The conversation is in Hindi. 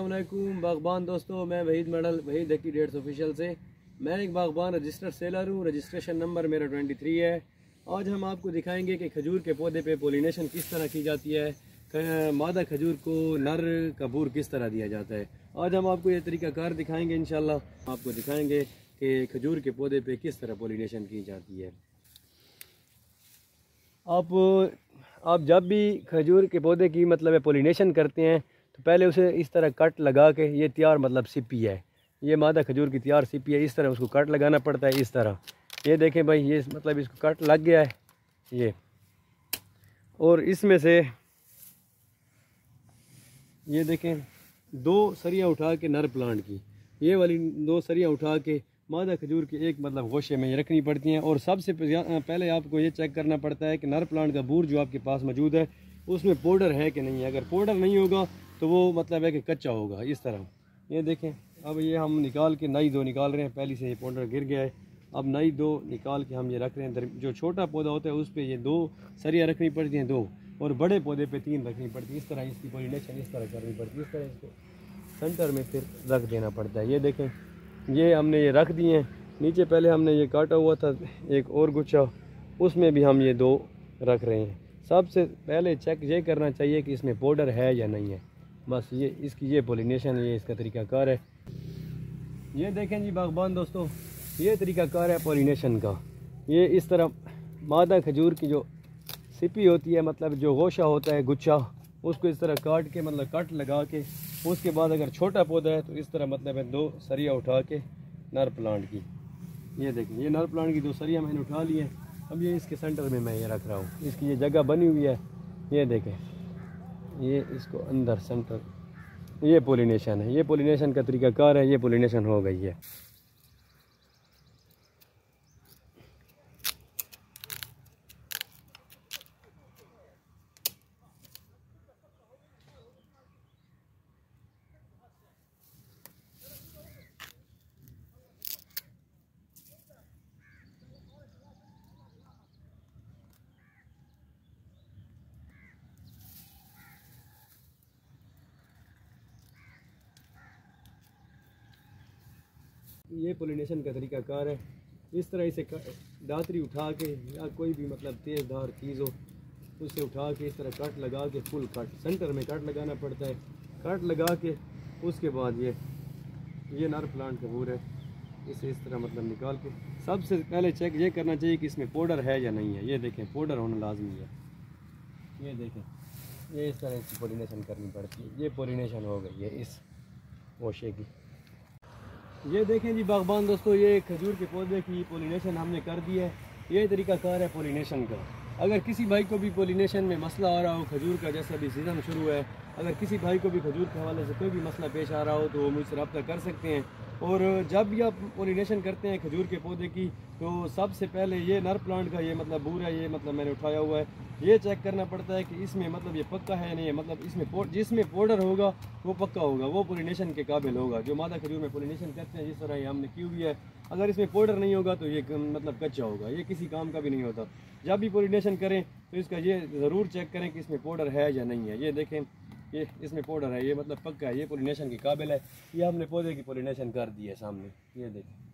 वालेकुम, बागबान दोस्तों, मैं वहीद मॉडल, वहीद हकी डेट्स ऑफिशियल से। मैं एक बागबान रजिस्टर सेलर हूँ, रजिस्ट्रेशन नंबर मेरा 23 है। आज हम आपको दिखाएँगे कि खजूर के पौधे पे पोलिनेशन किस तरह की जाती है मादा खजूर को नर कबूर किस तरह दिया जाता है। आज हम आपको ये तरीका कार दिखाएँगे इन आपको दिखाएँगे कि खजूर के पौधे पे किस तरह पोलिनेशन की जाती है। आप आप जब भी खजूर के पौधे की मतलब पोलिनेशन करते हैं तो पहले उसे इस तरह कट लगा के ये तैयार मतलब सिपी है। ये मादा खजूर की तैयार सिपी है। इस तरह उसको कट लगाना पड़ता है इस तरह। ये देखें भाई, ये मतलब इसको कट लग गया है। ये। और इसमें से ये देखें, दो सरिया उठा के नर प्लांट की। ये वाली दो सरिया उठा के मादा खजूर के एक मतलब गोशे में ये रखनी पड़ती हैं। और सबसे पहले आपको ये चेक करना पड़ता है कि नर प्लांट का बूर जो आपके पास मौजूद है, उसमें पाउडर है कि नहीं है? अगर पाउडर नहीं होगा तो वो मतलब है कि कच्चा होगा, इस तरह। ये देखें, अब ये हम निकाल के नई दो निकाल रहे हैं। पहली से ये पाउडर गिर गया है। अब नई दो निकाल के हम ये रख रहे हैं। जो छोटा पौधा होता है, उस पर ये दो सरिया रखनी पड़ती हैं, दो। और बड़े पौधे पे तीन रखनी पड़ती है। इस तरह इसकी पोलिनेशन इस तरह करनी पड़ती है। इस तरह इसको सेंटर में फिर रख देना पड़ता है। ये देखें, ये हमने ये रख दिए हैं। नीचे पहले हमने ये काटा हुआ था, एक और गुच्छा। उसमें भी हम ये दो रख रहे हैं। सबसे पहले चेक ये करना चाहिए कि इसमें पाउडर है या नहीं है। बस ये, इसकी ये पोलिनेशन ये इसका तरीका कार है। ये देखें जी बागबान दोस्तों, ये तरीका कार है पोलिनेशन का। ये इस तरह मादा खजूर की जो सिपी होती है मतलब जो गोशा होता है, गुच्छा, उसको इस तरह काट के मतलब कट लगा के, उसके बाद अगर छोटा पौधा है तो इस तरह मतलब है दो सरिया उठा के नर प्लांट की। ये देखें, ये नर प्लांट की दो सरिया मैंने उठा ली है। अब ये इसके सेंटर में मैं ये रख रहा हूँ। इसकी ये जगह बनी हुई है। ये देखें। ये इसको अंदर सेंटर ये पोलिनेशन है। ये पोलिनेशन का तरीका कार है, ये पोलिनेशन हो गई है। ये पोलिनेशन का तरीका कार है। इस तरह इसे दातरी उठा के या कोई भी मतलब तेज़दार चीज़ हो, उसे उठा के इस तरह कट लगा के फुल कट सेंटर में कट लगाना पड़ता है। कट लगा के उसके बाद ये ये नर प्लांट कबूर है। इसे इस तरह मतलब निकाल के सबसे पहले चेक ये करना चाहिए कि इसमें पाउडर है या नहीं है। ये देखें पाउडर होना लाजमी है। ये देखें, ये इस तरह इसकी पोलिनेशन करनी पड़ती है। ये पोलिनेशन हो गई है इस वोशे की। ये देखें जी बागबान दोस्तों, ये खजूर के पौधे की पोलिनेशन हमने कर दी है। ये तरीका कार है पोलिनेशन का। अगर किसी भाई को भी पोलिनेशन में मसला आ रहा हो, खजूर का जैसे अभी सीज़न शुरू है अगर किसी भाई को भी खजूर के हवाले से कोई भी मसला पेश आ रहा हो तो वो मुझसे रब्ता कर सकते हैं। और जब भी आप पोलिनेशन करते हैं खजूर के पौधे की तो सबसे पहले ये नर प्लांट का ये मतलब बूर है ये मतलब मैंने उठाया हुआ है। ये चेक करना पड़ता है कि इसमें मतलब ये पक्का है नहीं मतलब इसमें जिसमें पाउडर होगा, वो पक्का होगा, वो पोलिनेशन के काबिल होगा। जो मादा खजूर में पोलिनेशन करते हैं, जिस तरह ये हमने की हुई है, अगर इसमें पाउडर नहीं होगा तो ये मतलब कच्चा होगा। ये किसी काम का भी नहीं होता। जब भी पोलिनेशन करें तो इसका ये ज़रूर चेक करें कि इसमें पाउडर है या नहीं है। ये देखें ये इसमें पाउडर है, ये मतलब पक्का है, ये पोलिनेशन के काबिल है। ये हमने पौधे की पोलिनेशन कर दी है सामने, ये देखें।